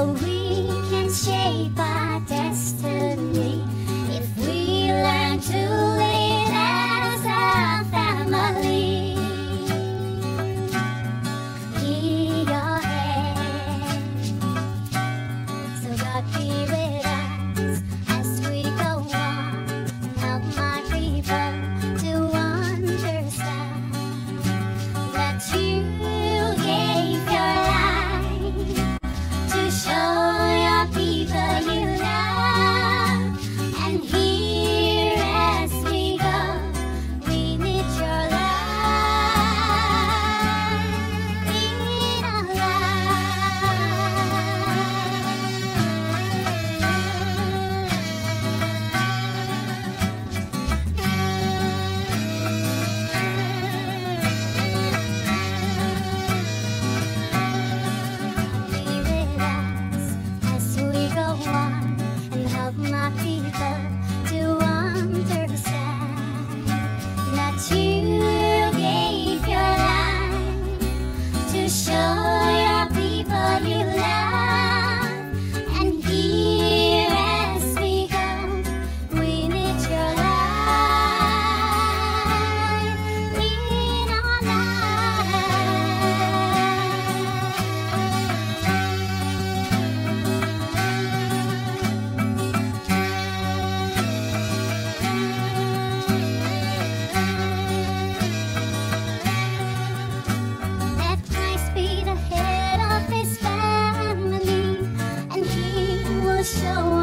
so we can shape 笑